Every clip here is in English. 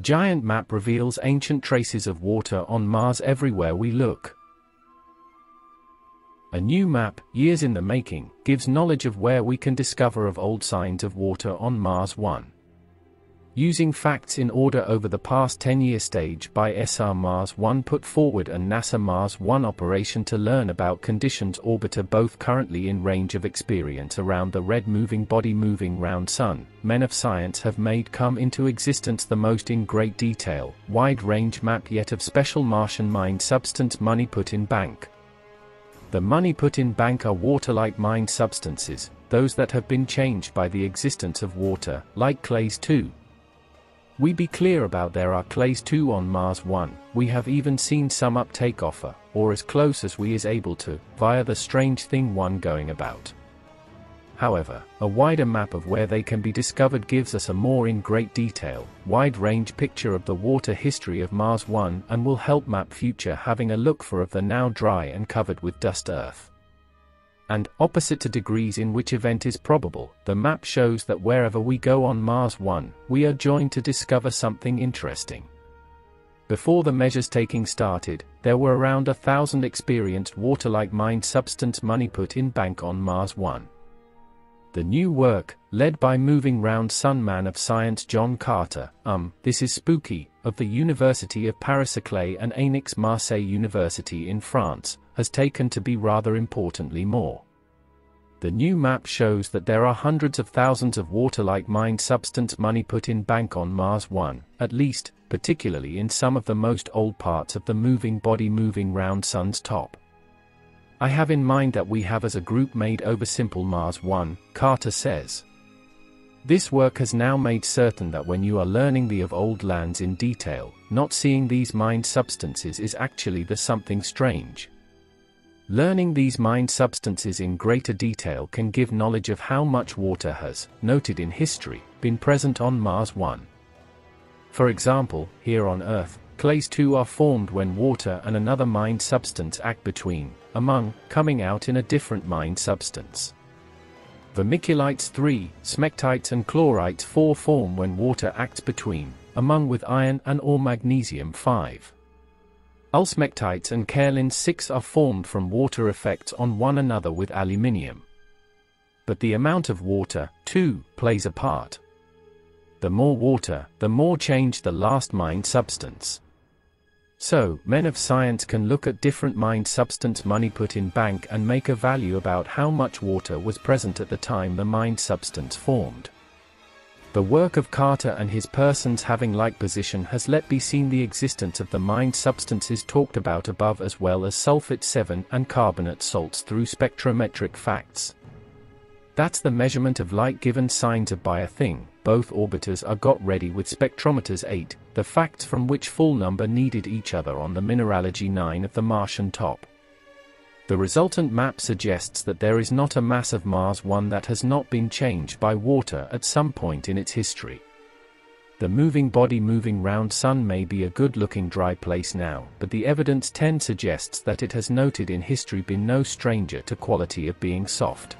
Giant map reveals ancient traces of water on Mars everywhere we look. A new map, years in the making, gives knowledge of where we can discover of old signs of water on Mars 1. Using facts in order over the past 10-year stage by ESA Mars 1 put forward and NASA Mars 1 operation to learn about conditions orbiter both currently in range of experience around the red moving body moving round Sun, men of science have made come into existence the most in great detail, wide-range map yet of special Martian mind substance money put in bank. The money put in bank are water-like mind substances, those that have been changed by the existence of water, like clays too, we be clear about there are clays too on Mars 1, we have even seen some uptake offer, or as close as we is able to, via the strange thing one going about. However, a wider map of where they can be discovered gives us a more in great detail, wide-range picture of the water history of Mars 1 and will help map future having a look for of the now dry and covered with dust Earth and, opposite to degrees in which event is probable, the map shows that wherever we go on Mars 1, we are joined to discover something interesting. Before the measures taking started, there were around a thousand experienced water-like mind substance money put in bank on Mars 1. The new work, led by moving round sun man of science John Carter, um, this is spooky, of the University of Paris-Saclay and Aix-Marseille University in France, has taken to be rather importantly more. The new map shows that there are hundreds of thousands of water-like mind substance money put in bank on Mars 1, at least, particularly in some of the most old parts of the moving body moving round Sun's top. I have in mind that we have as a group made over simple Mars 1, Carter says. This work has now made certain that when you are learning the of old lands in detail, not seeing these mind substances is actually the something strange. Learning these mind substances in greater detail can give knowledge of how much water has, noted in history, been present on Mars 1. For example, here on Earth, clays too are formed when water and another mind substance act between, among, coming out in a different mind substance. Vermiculites 3, smectites and chlorites 4 form when water acts between, among with iron and or magnesium 5. Ulsmectites and kaolin 6 are formed from water effects on one another with aluminium. But the amount of water, too, plays a part. The more water, the more change the last mind substance. So, men of science can look at different mind substance money put in bank and make a value about how much water was present at the time the mind substance formed. The work of Carter and his persons having like position has let be seen the existence of the mind substances talked about above as well as sulfate 7 and carbonate salts through spectrometric facts. That's the measurement of light given signs of by a thing, both orbiters are got ready with spectrometers 8, the facts from which full number needed each other on the mineralogy 9 of the Martian top. The resultant map suggests that there is not a mass of Mars 1 that has not been changed by water at some point in its history. The moving body moving round Sun may be a good-looking dry place now, but the evidence 10 suggests that it has noted in history been no stranger to quality of being soft.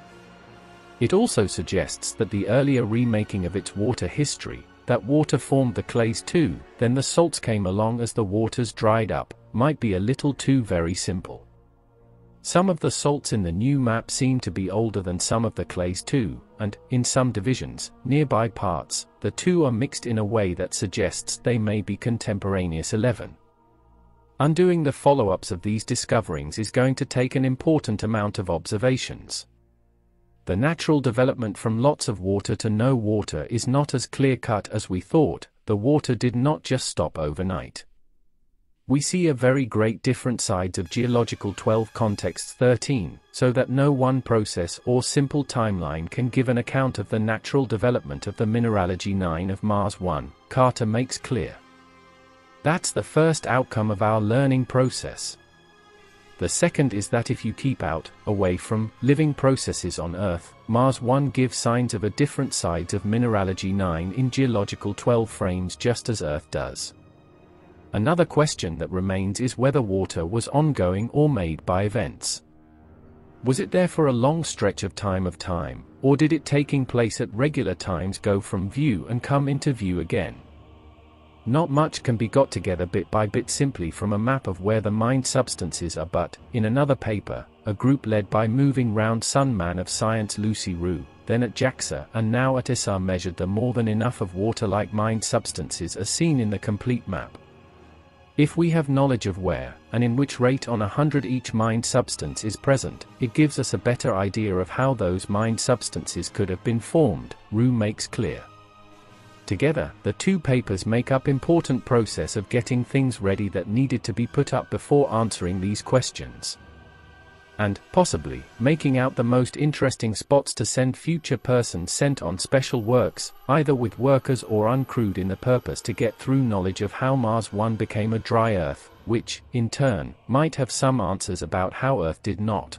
It also suggests that the earlier remaking of its water history, that water formed the clays too, then the salts came along as the waters dried up, might be a little too very simple. Some of the salts in the new map seem to be older than some of the clays too, and, in some divisions, nearby parts, the two are mixed in a way that suggests they may be contemporaneous 11. Undoing the follow-ups of these discoverings is going to take an important amount of observations. The natural development from lots of water to no water is not as clear-cut as we thought, the water did not just stop overnight we see a very great different sides of geological 12 context 13, so that no one process or simple timeline can give an account of the natural development of the mineralogy 9 of Mars 1, Carter makes clear. That's the first outcome of our learning process. The second is that if you keep out, away from, living processes on Earth, Mars 1 gives signs of a different sides of mineralogy 9 in geological 12 frames just as Earth does. Another question that remains is whether water was ongoing or made by events. Was it there for a long stretch of time of time, or did it taking place at regular times go from view and come into view again? Not much can be got together bit by bit simply from a map of where the mind substances are but, in another paper, a group led by moving round sun man of science Lucy Roux, then at JAXA and now at ISAR measured the more than enough of water-like mind substances as seen in the complete map. If we have knowledge of where, and in which rate on a hundred each mined substance is present, it gives us a better idea of how those mined substances could have been formed, Roux makes clear. Together, the two papers make up important process of getting things ready that needed to be put up before answering these questions. And, possibly, making out the most interesting spots to send future persons sent on special works, either with workers or uncrewed in the purpose to get through knowledge of how Mars 1 became a dry Earth, which, in turn, might have some answers about how Earth did not.